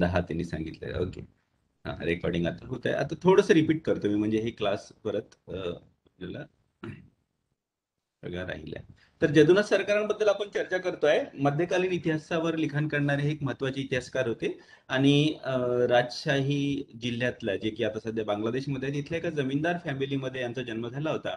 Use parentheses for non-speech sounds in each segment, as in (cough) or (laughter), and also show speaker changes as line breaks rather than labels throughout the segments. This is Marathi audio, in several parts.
दहा त्यांनी सांगितलं ओके हा रेकॉर्डिंग आता होत आहे. आता थोडंसं रिपीट करतो मी. म्हणजे हे क्लास परत आपल्याला सगळं तर जदुनाथ सरकारांबद्दल आपण चर्चा करतोय. मध्यकालीन इतिहासावर लिखाण करणारे हे एक महत्त्वाचे इतिहासकार होते. आणि राजशाही जिल्ह्यातला जे की आता सध्या बांगलादेशमध्ये तिथल्या एका जमीनदार फॅमिलीमध्ये यांचा जन्म झाला होता.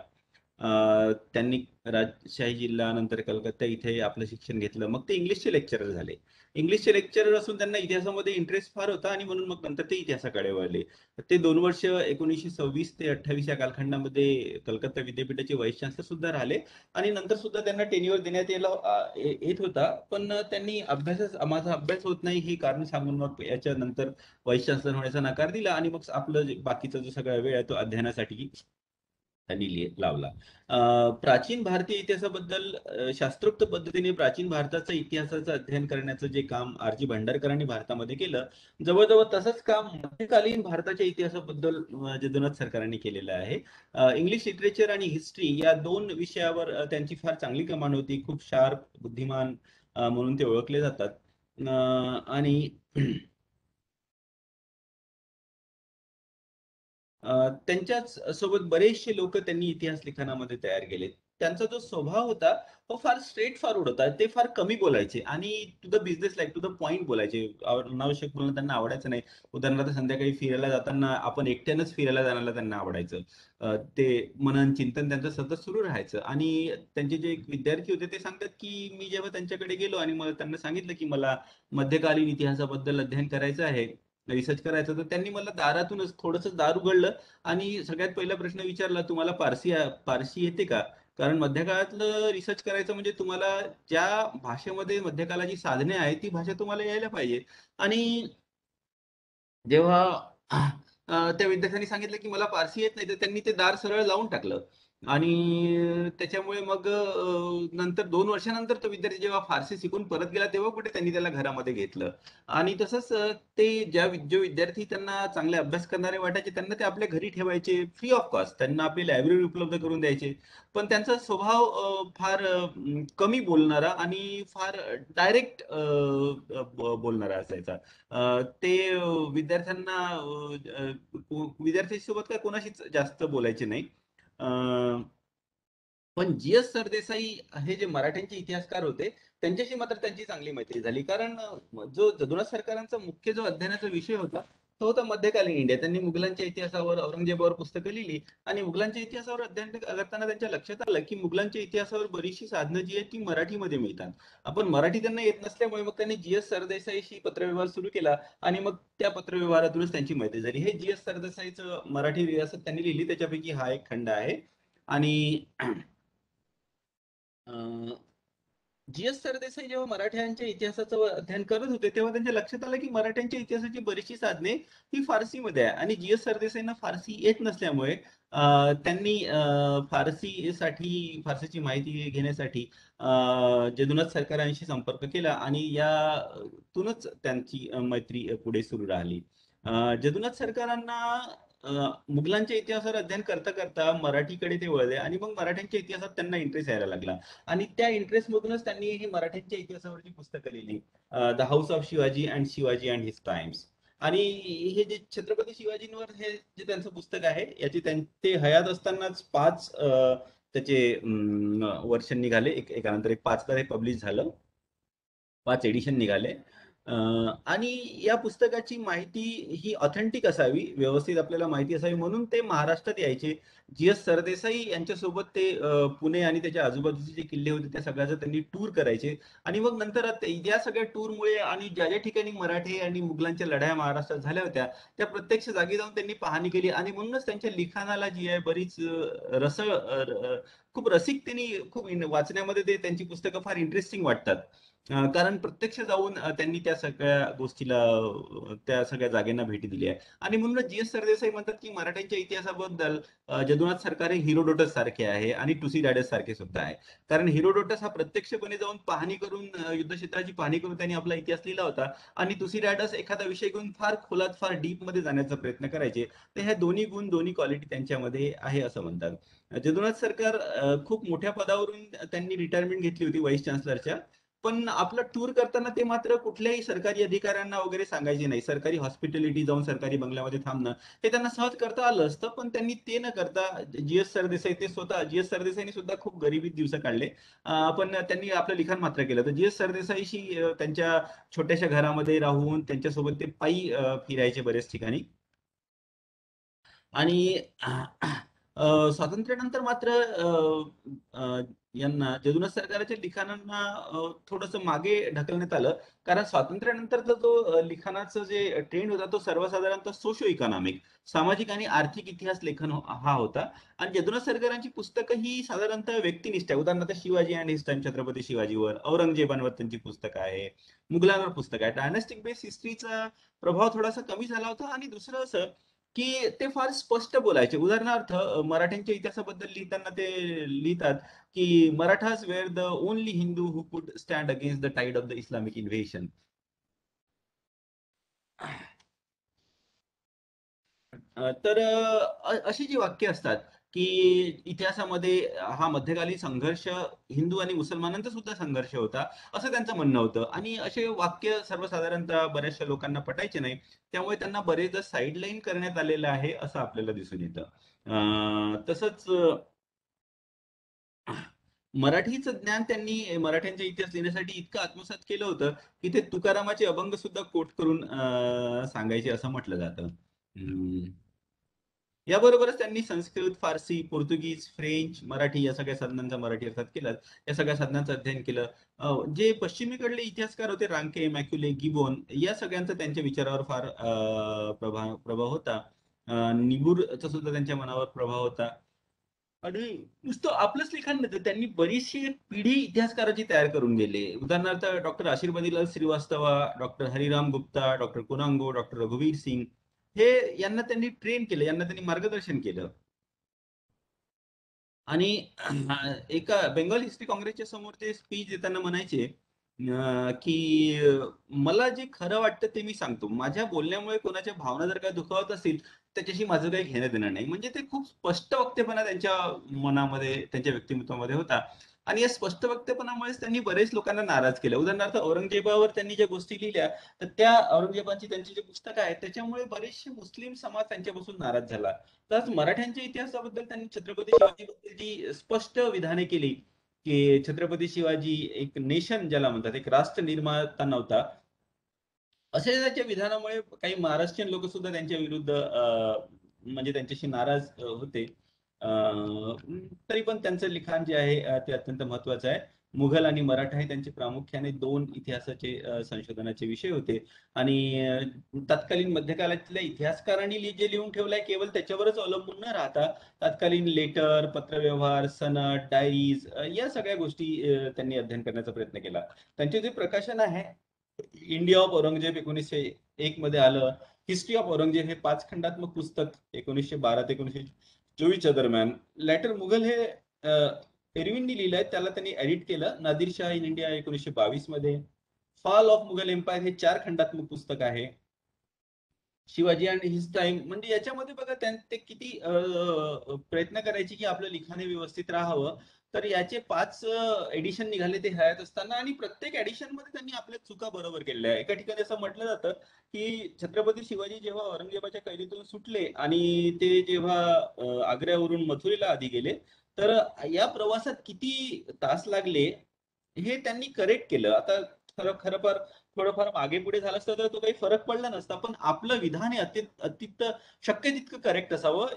त्यांनी राजशाही जिल्हा नंतर कलकत्ता इथे आपलं शिक्षण घेतलं. मग ते इंग्लिशचे लेक्चरर झाले. इंग्लिशचे लेक्चरर असून त्यांना इतिहासामध्ये इंटरेस्ट फार होता आणि म्हणून मग नंतर ते इतिहासाकडे वळले. ते दोन वर्ष एकोणीसशे सव्वीस ते अठ्ठावीस या कालखंडामध्ये कलकत्ता विद्यापीठाचे व्हाईस चान्सलर सुद्धा राहिले आणि नंतर सुद्धा त्यांना टेन्युअर देण्यात येला येत होता. पण त्यांनी अभ्यासच माझा अभ्यास होत नाही हे कारण सांगून मग याच्या नंतर व्हाईस चान्सलर होण्याचा नकार दिला आणि मग आपलं बाकीचा जो सगळा वेळ आहे तो अध्ययनासाठी त्यांनी लावला. प्राचीन भारतीय इतिहासाबद्दल शास्त्रोक्त पद्धतीने प्राचीन भारताचा इतिहासाचं अध्ययन करण्याचं जे काम आर जी भांडारकरांनी भारतामध्ये केलं जवळजवळ तसंच काम मध्यकालीन भारताच्या इतिहासाबद्दल अं, जगन्नाथ सरकारांनी केलेलं आहे. इंग्लिश लिटरेचर आणि हिस्ट्री या दोन विषयावर त्यांची फार चांगली कमांड होती. खूप शार्प बुद्धिमान म्हणून ते ओळखले जातात. आणि त्यांच्याच सोबत बरेचसे लोक त्यांनी इतिहास लिखाणामध्ये तयार केले. त्यांचा जो स्वभाव होता तो फार स्ट्रेट फॉरवर्ड होता. ते फार कमी बोलायचे आणि to the business like to the point बोलायचे. अनावश्यक बोलणं त्यांना आवडायचं नाही. उदाहरणार्थ संध्याकाळी फिरायला जाताना आपण एकट्यानंच फिरायला जाण्याला त्यांना आवडायचं. ते मनन चिंतन त्यांचं सतत सुरू राहायचं. आणि त्यांचे जे एक विद्यार्थी होते ते सांगतात की मी जेव्हा त्यांच्याकडे गेलो आणि मला त्यांना सांगितलं की मला मध्यकालीन इतिहासाबद्दल अध्ययन करायचं आहे रिसर्च करायचं तर त्यांनी मला दारातूनच थोडस दार उघडलं आणि सगळ्यात पहिला प्रश्न विचारला तुम्हाला पारसी पारसी येते का? कारण मध्यकाळातलं रिसर्च करायचं म्हणजे तुम्हाला ज्या भाषेमध्ये मध्यकालाची साधने आहेत ती भाषा तुम्हाला यायला पाहिजे. आणि जेव्हा त्या विद्यार्थ्यांनी सांगितलं की मला पारसी येत नाही तर त्यांनी ते दार सरळ लावून टाकलं. आणि त्याच्यामुळे मग नंतर दोन वर्षानंतर तो विद्यार्थी जेव्हा फारसी शिकून परत गेला तेव्हा कुठे त्यांनी त्याला घरामध्ये घेतलं. आणि तसंच ते ज्या जो विद्यार्थी त्यांना चांगले अभ्यास करणारे वाटायचे त्यांना ते आपल्या घरी ठेवायचे फ्री ऑफ कॉस्ट त्यांना आपली लायब्ररी उपलब्ध करून द्यायचे. पण त्यांचा स्वभाव फार कमी बोलणारा आणि फार डायरेक्ट बोलणारा असायचा. ते विद्यार्थ्यांना विद्यार्थ्यांसोबत काय कोणाशीच जास्त बोलायचे नाही. पण जी एस सरदेसाई हे जे मराठ्यांचे इतिहासकार होते त्यांच्याशी मात्र त्यांची चांगली मैत्री झाली. कारण जो जदुनाथ सरकारांचा मुख्य जो अध्ययनाचा विषय होता तो होता मध्यकालीन इंडिया. त्यांनी मुघलांच्या इतिहासावर औरंगजेबावर पुस्तकं लिहिली आणि मुघलांच्या इतिहासावर अध्ययन करताना त्यांच्या लक्षात आलं की मुघलांच्या इतिहासावर बरीचशी साधनं जी आहेत ती मराठीमध्ये मिळतात. आपण मराठी त्यांना येत नसल्यामुळे मग त्यांनी जी एस सरदेसाईशी पत्रव्यवहार सुरू केला आणि मग त्या पत्रव्यवहारातूनच त्यांची मैत्री झाली. हे जी एस सरदेसाईचं मराठी रियासत त्यांनी लिहिली. त्याच्यापैकी हा एक खंड आहे. आणि जी एस सरदेसाई जेव्हा मराठ्यांच्या इतिहासाचं अध्ययन करत होते तेव्हा त्यांच्या लक्षात आलं की मराठ्यांच्या इतिहासाची बरीचशी साधने ही फारसीमध्ये आहे. आणि जी एस सरदेसाईंना फारसी येत नसल्यामुळे अं, त्यांनी अं, फारसीसाठी फारसीची माहिती घेण्यासाठी अं, जदुनाथ सरकारांशी संपर्क केला आणि यातूनच त्यांची मैत्री पुढे सुरू राहिली. जदुनाथ सरकारांना मुघलांच्या इतिहासावर अध्ययन करता करता मराठीकडे ते वळले आणि मग मराठ्यांच्या इतिहासात त्यांना इंटरेस्ट यायला लागला. आणि त्या इंटरेस्ट मधूनच त्यांनी ही मराठ्यांच्या इतिहासावरची पुस्तकं लिहिली. The house of Shivaji and Shivaji and his times आणि हे जे छत्रपती शिवाजींवर हे जे त्यांचं पुस्तक आहे याची ते हयात असतानाच पाच त्याचे वर्ष निघाले. एक एकानंतर एक पाच तर हे पब्लिश झालं. पाच एडिशन निघाले. आणि या पुस्तकाची माहिती ही ऑथेंटिक असावी व्यवस्थित आपल्याला माहिती असावी म्हणून ते महाराष्ट्रात यायचे. जी एस सरदेसाई यांच्यासोबत ते पुणे आणि त्याच्या आजूबाजूचे जे किल्ले होते त्या सगळ्याचं त्यांनी टूर करायचे. आणि मग नंतर या सगळ्या टूरमुळे आणि ज्या ज्या ठिकाणी मराठे आणि मुघलांच्या लढाया महाराष्ट्रात झाल्या होत्या त्या प्रत्यक्ष जागी जाऊन त्यांनी पाहणी केली. आणि म्हणूनच त्यांच्या लिखाणाला जी आहे बरीच रस रसळ खूप रसिक त्यांनी खूप वाचण्यामध्ये ते त्यांची पुस्तकं फार इंटरेस्टिंग वाटतात. कारण प्रत्यक्ष जाऊन त्यांनी त्या सगळ्या गोष्टीला त्या सगळ्या जागेंना भेटी दिली आहे. आणि म्हणूनच जी एस सरदेसाई म्हणतात की मराठ्यांच्या इतिहासाबद्दल जदुनाथ सरकार हे हिरोडोटस सारखे आहे आणि टुसी डॅडस सारखे सुद्धा आहे. कारण हिरोडोटस हा प्रत्यक्षपणे जाऊन पाहणी करून युद्धक्षेत्राची पाहणी करून त्यांनी आपला इतिहास लिहिला होता. आणि टुसी डॅडस एखादा विषय घेऊन फार खोलात फार डीपमध्ये जाण्याचा प्रयत्न करायचे तर ह्या दोन्ही गुण दोन्ही क्वालिटी त्यांच्यामध्ये आहे असं म्हणतात. जदुनाथ सरकार खूप मोठ्या पदावरून त्यांनी रिटायरमेंट घेतली होती व्हाईस चान्सलरच्या. पण आपलं टूर करताना ते मात्र कुठल्याही सरकारी अधिकाऱ्यांना वगैरे सांगायचे नाही. सरकारी हॉस्पिटॅलिटी जाऊन सरकारी बंगल्यामध्ये थांबणं हे त्यांना सहज करता आलं असतं पण त्यांनी ते न करता जी एस सरदेसाई ते स्वतः जी एस सुद्धा खूप गरिबीत दिवस काढले. पण त्यांनी आपलं लिखाण मात्र केलं. तर जी एस सरदेसाईशी त्यांच्या छोट्याशा घरामध्ये राहून त्यांच्यासोबत ते पायी फिरायचे बरेच ठिकाणी. आणि स्वातंत्र्यानंतर मात्र यांना जदुनाथ सरकाराच्या लिखाणांना थोडस मागे ढकलण्यात आलं. कारण स्वातंत्र्यानंतरचा जो लिखाणाचा जे ट्रेंड होता तो सर्वसाधारणतः सोशो इकॉनॉमिक सामाजिक आणि आर्थिक इतिहास लेखन हो-, हा होता. आणि जदुनाथ सरकारांची पुस्तकं ही साधारणतः व्यक्तिनिष्ठ आहे. उदाहरणार्थ शिवाजी अँड टाइम छत्रपती शिवाजीवर औरंगजेबांवर त्यांची पुस्तकं आहे मुघलांवर पुस्तक आहे डायनेस्टिक बेस हिस्ट्रीचा प्रभाव थोडासा कमी झाला होता. आणि दुसरं असं की ते फार स्पष्ट बोलायचे. उदाहरणार्थ मराठ्यांच्या इतिहासाबद्दल लिहिताना ते लिहितात की Marathas were the only Hindu who could stand against the tide of the Islamic invasion तर अशी जी वाक्य असतात की इतिहासामध्ये हा मध्यकालीन संघर्ष हिंदू आणि मुसलमानांचा सुद्धा संघर्ष होता असं त्यांचं म्हणणं होतं. आणि असे वाक्य सर्वसाधारणतः बऱ्याचशा लोकांना पटायचे नाही. त्यामुळे त्यांना बरेचदा साईडलाईन करण्यात आलेलं आहे असं आपल्याला दिसून येतं. तसंच मराठीचं ज्ञान त्यांनी मराठ्यांचा इतिहास लिहिण्यासाठी इतकं आत्मसात केलं होतं की ते तुकारामाचे अभंग सुद्धा कोट करून सांगायचे असं म्हटलं जातं. याबरोबरच त्यांनी संस्कृत फारसी पोर्तुगीज फ्रेंच मराठी या सगळ्या साधनांचा मराठी अर्थात केलं. या सगळ्या साधनांचं अध्ययन केलं. जे पश्चिमेकडले इतिहासकार होते रांके मॅक्युले गिबोन या सगळ्यांचा त्यांच्या विचारावर फार प्रभाव प्रभाव होता. निबूरचा सुद्धा त्यांच्या मनावर प्रभाव होता. आणि नुसतं आपलंच लिखाण नव्हतं त्यांनी बरीचशी पिढी इतिहासकाराची तयार करून गेले. उदाहरणार्थ doctor Ashirbadilal Srivastava doctor Hariram Gupta doctor Kanungo doctor रघुवीर सिंग हे यांना त्यांनी ट्रेन केलं यांना त्यांनी मार्गदर्शन केलं. आणि एका बेंगॉल हिस्ट्री काँग्रेसच्या समोर ते स्पीच देताना म्हणायचे की मला जे खरं वाटतं ते मी सांगतो. माझ्या बोलण्यामुळे कोणाच्या भावना जर काय दुखावत असतील त्याच्याशी माझं काही घेणं देणं नाही. म्हणजे ते खूप स्पष्ट वक्तेपणा त्यांच्या मनामध्ये त्यांच्या व्यक्तिमत्वामध्ये होता. आणि या स्पष्ट वक्तपणामुळेच त्यांनी बरेच लोकांना नाराज केलं. उदाहरणार्थ औरंगजेबावर त्यांनी ज्या गोष्टी लिहिल्या तर त्या औरंगजेबाची त्यांची जी पुस्तकं आहेत त्याच्यामुळे बरेचसे मुस्लिम समाज त्यांच्यापासून नाराज झाला. तर मराठ्यांच्या इतिहासाबद्दल त्यांनी छत्रपती शिवाजीबद्दल जी स्पष्ट विधाने केली की छत्रपती शिवाजी एक नेशन ज्याला म्हणतात एक राष्ट्र निर्माता नव्हता. असे त्याच्या विधानामुळे काही महाराष्ट्रीयन लोक सुद्धा त्यांच्या विरुद्ध म्हणजे त्यांच्याशी नाराज होते. तरी पण त्यांचं लिखाण जे आहे ते अत्यंत महत्वाचं आहे. मुघल आणि मराठा हे त्यांचे प्रामुख्याने दोन इतिहासाचे संशोधनाचे विषय होते. आणि तत्कालीन मध्यकालातल्या इतिहासकारांनी जे लिहून ठेवलंय केवळ त्याच्यावरच अवलंबून न राहता तत्कालीन लेटर पत्रव्यवहार सनद डायरीज या सगळ्या गोष्टी त्यांनी अध्ययन करण्याचा प्रयत्न केला. त्यांचे जे प्रकाशन आहे इंडिया ऑफ औरंगजेब एकोणीसशे एक मध्ये आलं. हिस्ट्री ऑफ औरंगजेब हे पाच खंडात्मक पुस्तक एकोणीसशे बारा ते एकोणीसशे चोवीसच्या दरम्यान लॅटर मुघल हे एरविननी लिहिलंय त्याला त्यांनी एडिट केलं. नादिर शाह इन इंडिया एकोणीसशे बावीसमध्ये. फॉल ऑफ मुघल एम्पायर हे चार खंडात्मक पुस्तक आहे. शिवाजी अँड हिज टाइम म्हणजे याच्यामध्ये बघा ते किती प्रयत्न करायचे की आपलं लिखाणे व्यवस्थित राहावं. तर याचे पाच एडिशन निघाले ते हयात असताना आणि प्रत्येक एडिशनमध्ये त्यांनी आपल्या चुका बरोबर केल्या. एका ठिकाणी असं म्हटलं जातं की छत्रपती शिवाजी जेव्हा औरंगजेबाच्या कैदीतून सुटले आणि ते जेव्हा आग्र्यावरून मथुरेला आधी गेले तर या प्रवासात किती तास लागले हे त्यांनी करेक्ट केलं. आता खरं खरं फार थोडंफार मागे पुढे झालं असतं तर तो काही फरक पडला नसता पण आपलं विधान हे अत्यंत शक्य तितकं करेक्ट असावं.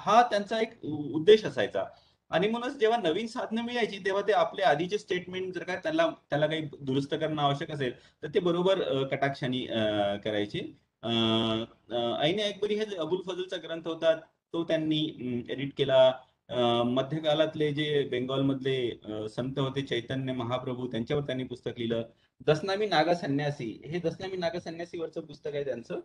हा त्यांचा एक उद्देश असायचा. आणि म्हणूनच जेव्हा नवीन साधनं मिळायची तेव्हा ते आपले आधीचे स्टेटमेंट जर काय त्याला त्याला काही दुरुस्त करणं आवश्यक असेल तर ते बरोबर कटाक्षाने करायचे. ऐने ऐकबरी हे अबुल फजलचा ग्रंथ होता तो त्यांनी एडिट केला. मध्यकालातले जे बेंगॉलमधले संत होते चैतन्य महाप्रभू त्यांच्यावर त्यांनी पुस्तक लिहिलं. दसनामी नागा संन्यासी हे दसनामी नागा संन्यासीवरचं पुस्तक आहे त्यांचं.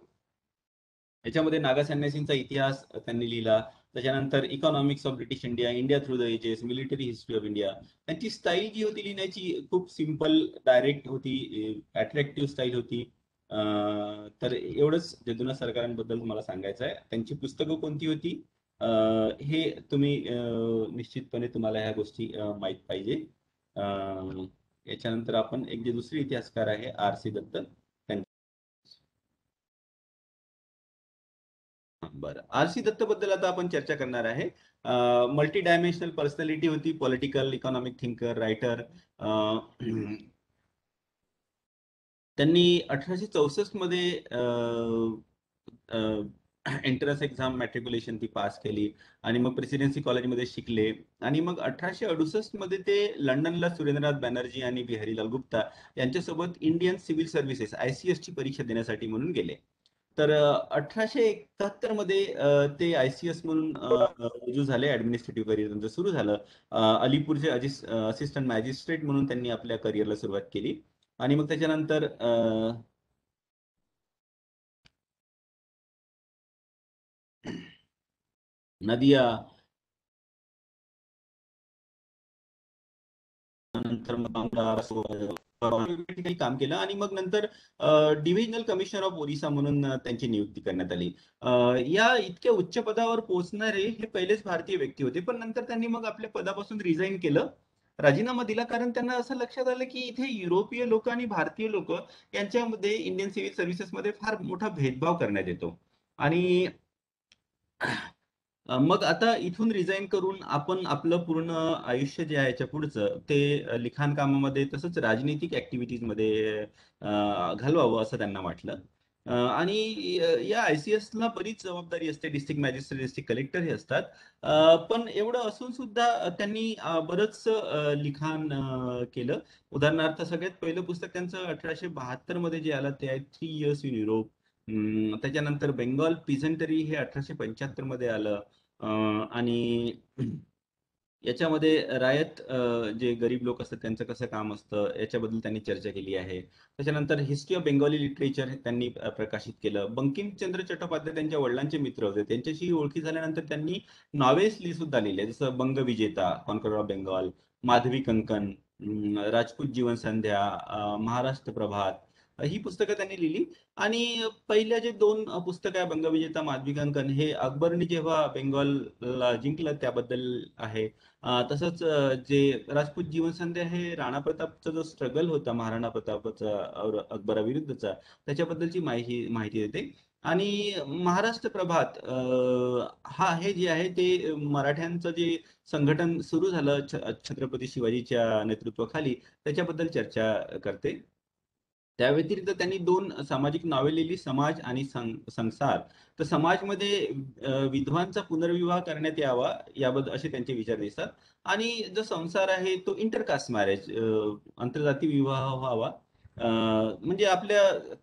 याच्यामध्ये नागा संन्यासींचा इतिहास त्यांनी लिहिला. त्याच्यानंतर economics of British India India through the ages military history of India त्यांची स्टाईल जी होती लिहिण्याची खूप सिंपल डायरेक्ट होती अट्रॅक्टिव्ह स्टाईल होती. तर एवढंच जदुना सरकारांबद्दल मला सांगायचं आहे. त्यांची पुस्तकं कोणती होती? हे तुम्ही निश्चितपणे तुम्हाला ह्या गोष्टी माहीत पाहिजे. याच्यानंतर आपण एक जे दुसरे इतिहासकार आहे आर सी दत्त. बरं. आर सी दत्त बद्दल आता आपण चर्चा करणार आहे. मल्टी डायमेन्शनल पर्सनॅलिटी होती पॉलिटिकल इकॉनॉमिक थिंकर रायटर त्यांनी अठराशे चौसष्टमध्ये एंट्रन्स एक्झाम मॅट्रिक्युलेशन ती पास केली आणि मग प्रेसिडेन्सी कॉलेजमध्ये शिकले. आणि मग अठराशे अडुसष्टमध्ये ते लंडनला सुरेंद्रनाथ बॅनर्जी आणि बिहारीलाल गुप्ता यांच्यासोबत Indian civil services I C ची परीक्षा देण्यासाठी म्हणून गेले. तर अठराशे एकाहत्तरमध्ये ते आय सी एस म्हणून रुजू झाले ऍडमिनिस्ट्रेटिव्ह करिअर त्यांचं सुरू झालं. अलीपूरचे असिस्टंट मॅजिस्ट्रेट म्हणून त्यांनी आपल्या करिअरला सुरुवात केली. आणि मग त्याच्यानंतर नदिया नंतर काम केलं आणि मग नंतर डिव्हिजनल कमिशनर ऑफ ओरिसा म्हणून त्यांची नियुक्ती करण्यात आली. या इतक्या उच्च पदावर पोहोचणारे हे पहिलेच भारतीय व्यक्ती होते पण नंतर त्यांनी मग आपल्या पदापासून रिझाईन केलं राजीनामा दिला. कारण त्यांना असं लक्षात आलं की इथे युरोपीय लोक आणि भारतीय लोक यांच्यामध्ये इंडियन सिव्हिल सर्व्हिसेसमध्ये फार मोठा भेदभाव करण्यात येतो. आणि मग आता इथून रिझाईन करून आपण आपलं पूर्ण आयुष्य जे आहे याच्या पुढचं ते लिखाण कामामध्ये तसंच राजनैतिक ऍक्टिव्हिटीजमध्ये घालवावं असं त्यांना वाटलं. आणि या आय सी एसला बरीच जबाबदारी असते डिस्ट्रिक्ट मॅजिस्ट्रेट डिस्ट्रिक्ट कलेक्टर हे असतात. पण एवढं असून सुद्धा त्यांनी बरंच लिखाण केलं. उदाहरणार्थ सगळ्यात पहिलं पुस्तक त्यांचं अठराशे बहात्तरमध्ये जे आलं ते आहे थ्री इयर्स इन युरोप त्याच्यानंतर बेंगॉल पिझंटरी हे अठराशे पंच्याहत्तरमध्ये आलं. आणि याच्यामध्ये रायत जे गरीब लोक असतात त्यांचं कसं काम असतं याच्याबद्दल त्यांनी चर्चा केली आहे. त्याच्यानंतर हिस्ट्री ऑफ बेंगॉली लिटरेचर त्यांनी प्रकाशित केलं. बंकिमचंद्र चट्टोपाध्याय त्यांच्या वडिलांचे मित्र होते. त्यांच्याशी ओळखी झाल्यानंतर त्यांनी नॉवेल्स लिहि सुद्धा लिहिले जसं Banga Vijeta conquer of Bengal Madhavi Kankan Rajput Jivan Sandhya Maharashtra Prabhat ही पुस्तकं त्यांनी लिहिली. आणि पहिल्या जे दोन पुस्तकं आहे बंगविजेता माधविकांकन हे अकबरने जेव्हा बेंगॉलला जिंकलं त्याबद्दल आहे. तसंच जे राजपूत जीवनसंध्या हे राणा प्रतापचा जो स्ट्रगल होता महाराणा प्रतापचा अकबराविरुद्धचा त्याच्याबद्दलची माहिती माहिती देते. आणि महाराष्ट्र प्रभात हा हे जे आहे ते मराठ्यांचं जे संघटन सुरू झालं छत्रपती शिवाजीच्या नेतृत्वाखाली त्याच्याबद्दल चर्चा करते. त्या व्यतिरिक्त त्यांनी दोन सामाजिक नावे लिहिली समाज आणि संसार. तर समाजमध्ये विधवांचा पुनर्विवाह करण्यात यावा याबद्दल असे त्यांचे विचार दिसतात. आणि जो संसार आहे तो इंटरकास्ट मॅरेज आंतरजाती विवाह व्हावा. म्हणजे आपल्या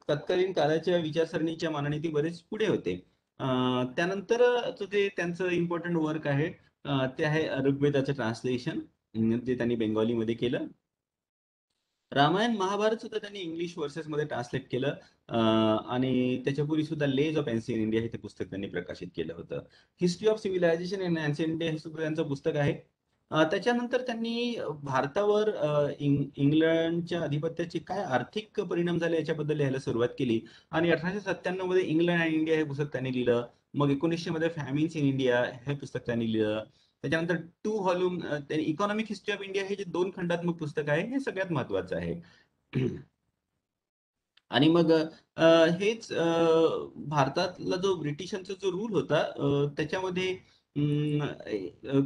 तत्कालीन काळाच्या विचारसरणीच्या मानाने ती बरेच पुढे होते. त्यानंतर जे त्यांचं इम्पॉर्टंट वर्क आहे ते आहे ऋग्वेदाचं ट्रान्सलेशन जे त्यांनी बेंगॉलीमध्ये केलं. रामायण महाभारत सुद्धा त्यांनी इंग्लिश वर्सेस मध्ये ट्रान्सलेट केलं. आणि त्याच्यापूर्वी सुद्धा लेज ऑफ एन्सियन इंडिया हे ते पुस्तक त्यांनी प्रकाशित केलं होतं. History of civilization in ancient India हे सुद्धा त्यांचं पुस्तक आहे. त्याच्यानंतर त्यांनी भारतावर इंग्लंडच्या अधिपत्याचे काय आर्थिक परिणाम झाले याच्याबद्दल लिहायला सुरुवात केली. आणि अठराशे सत्त्याण्णवमध्ये इंग्लंड आणि इंडिया हे पुस्तक त्यांनी लिहिलं. मग एकोणीसशे मध्ये फॅमिन्स इन इंडिया हे पुस्तक त्यांनी लिहिलं. त्याच्यानंतर two volume economic history of India हे जे दोन खंडात्मक पुस्तक आहे हे सगळ्यात महत्वाचं आहे. (clears throat) आणि मग हेच भारतातला जो ब्रिटिशांचा जो रूल होता त्याच्यामध्ये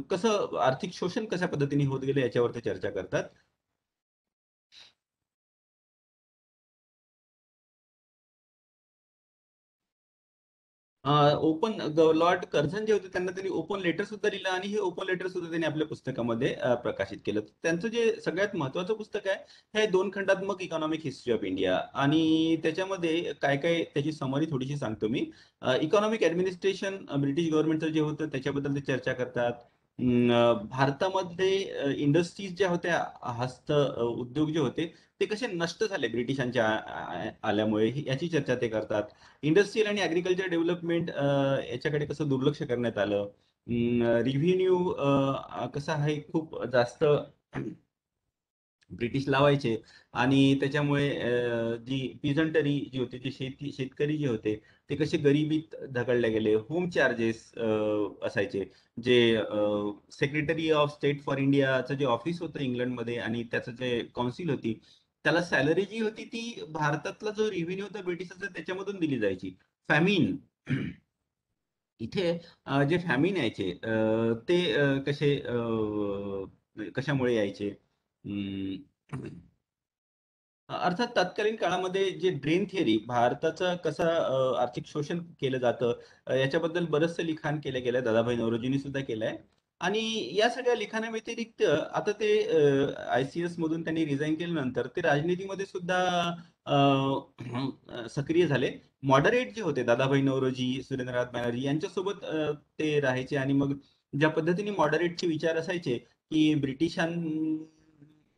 कसं आर्थिक शोषण कशा पद्धतीने होत गेले याच्यावर ते चर्चा करतात. ओपन लॉर्ड कर्झन जे होते त्यांना त्यांनी ओपन लेटर सुद्धा लिहिलं आणि हे ओपन लेटर सुद्धा त्यांनी आपल्या पुस्तकामध्ये प्रकाशित केलं. त्यांचं जे सगळ्यात महत्वाचं पुस्तक आहे हे दोन खंडात्मक इकॉनॉमिक हिस्ट्री ऑफ इंडिया आणि त्याच्यामध्ये काय काय त्याची समरी थोडीशी सांगतो मी. इकॉनॉमिक ऍडमिनिस्ट्रेशन ब्रिटिश गव्हर्नमेंटचं जे होतं त्याच्याबद्दल ते चर्चा करतात. भारतामध्ये इंडस्ट्रीज ज्या होत्या हस्त उद्योग जे होते ते कसे नष्ट झाले ब्रिटिशांच्या आल्यामुळे? याची चर्चा ते करतात. इंडस्ट्रीयल आणि ऍग्रिकल्चर डेव्हलपमेंट याच्याकडे कसं दुर्लक्ष करण्यात आलं? रिव्हेन्यू कसा आहे? खूप जास्त ब्रिटिश लावायचे. आणि त्याच्यामुळे जी पिझंटरी जी होती जी शेती शेतकरी जे होते ते कसे गरिबीत ढकलले गेले. होम चार्जेस असायचे. जे सेक्रेटरी ऑफ स्टेट फॉर इंडियाचं जे ऑफिस होतं इंग्लंडमध्ये आणि त्याचं जे काउन्सिल होती त्याला सॅलरी जी होती ती भारतातला जो रेव्हेन्यू होता ब्रिटिशाचा त्याच्यामधून दिली जायची. फॅमिन इथे जे फॅमिन यायचे ते कसे कशामुळे यायचे? अर्थात तत्कालीन काळामध्ये जे ड्रेन थिअरी भारताचं कसं आर्थिक शोषण केलं जातं याच्याबद्दल बरंचसं लिखाण केलं गेलंय दादाभाई नवरोजींनी सुद्धा केलंय. आणि या सगळ्या लिखाणाव्यतिरिक्त आता ते आय सी एस मधून त्यांनी रिझाईन केल्यानंतर ते राजनीतीमध्ये सुद्धा सक्रिय झाले. मॉडरेट जे होते दादाभाई नौरोजी सुरेंद्रनाथ बॅनर्जी यांच्यासोबत ते राहायचे आणि मग ज्या पद्धतीने मॉडरेटचे विचार असायचे की ब्रिटिशां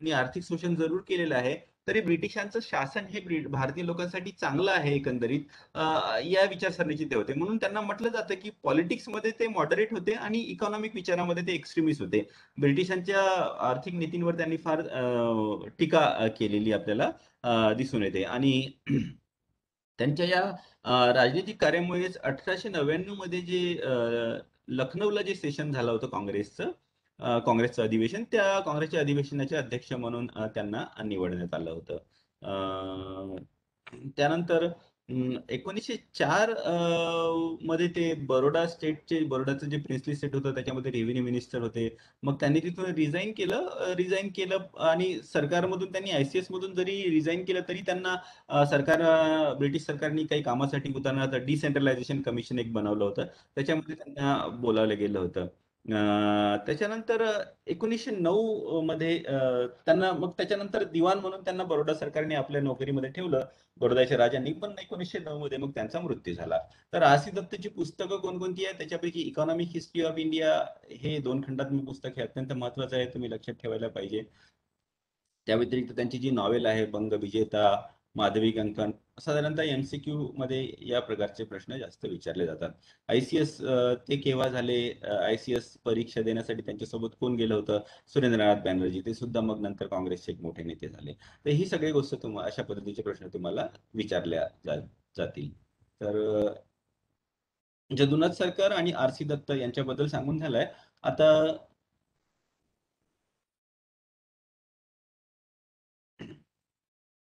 आर्थिक शोषण जरूर केलेलं आहे. तरी ब्रिटिशांचं शासन हे भारतीय लोकांसाठी चांगलं आहे एकंदरीत. या विचारसरणीचे ते होते. म्हणून त्यांना म्हटलं जातं की पॉलिटिक्समध्ये ते मॉडरेट होते आणि इकॉनॉमिक विचारामध्ये ते एक्स्ट्रीमिस्ट होते. ब्रिटिशांच्या आर्थिक नीतींवर त्यांनी फार टीका केलेली आपल्याला दिसून येते. आणि (clears throat) त्यांच्या या राजनीतिक कार्यामुळेच अठराशे नव्याण्णवमध्ये जे लखनौला जे सेशन झालं होतं काँग्रेसचं काँग्रेसचं अधिवेशन त्या काँग्रेसच्या अधिवेशनाचे अध्यक्ष म्हणून त्यांना निवडण्यात आलं होतं. अं, त्यानंतर एकोणीसशे चारमध्ये ते बरोडा स्टेटचे बरोडाचं जे प्रिन्सली स्टेट होतं त्याच्यामध्ये रेव्हेन्यू मिनिस्टर होते. मग त्यांनी तिथून रिझाईन केलं रिझाईन केलं आणि सरकारमधून त्यांनी आयसीएस मधून जरी रिझाईन केलं तरी त्यांना सरकार ब्रिटिश सरकारने काही कामासाठी उदाहरणार्थ डिसेंट्रलायझेशन कमिशन एक बनवलं होतं. त्याच्यामध्ये त्यांना बोलावलं गेलं होतं. त्याच्यानंतर एकोणीसशे नऊ मध्ये त्यांना मग त्याच्यानंतर दिवाण म्हणून त्यांना बरोडा सरकारने आपल्या नोकरीमध्ये ठेवलं. बडोद्याच्या राजांनी पण एकोणीसशे नऊ मध्ये मग त्यांचा मृत्यू झाला. तर आसी दत्तची पुस्तकं कोणकोणती आहेत? त्याच्यापैकी इकॉनॉमिक हिस्ट्री ऑफ इंडिया हे दोन खंडात्मक पुस्तक हे अत्यंत महत्वाचं आहे तुम्ही लक्षात ठेवायला पाहिजे. त्या व्यतिरिक्त त्यांची जी नॉवेल आहे बंग विजेता माधवी कंकण साधारणतः एमसीक्यू मध्ये या प्रकारचे प्रश्न जास्त विचारले जातात. आयसीएस ते केव्हा झाले? आयसीएस परीक्षा देण्यासाठी त्यांच्यासोबत कोण गेलं होतं? सुरेंद्रनाथ बॅनर्जी. ते सुद्धा मग नंतर काँग्रेसचे एक मोठे नेते झाले. तर ही सगळी गोष्ट तुम्हाला अशा पद्धतीचे प्रश्न तुम्हाला विचारल्या जा- जातील. तर जदुनाथ सरकार आणि आर सी दत्त यांच्याबद्दल सांगून झालंय. आता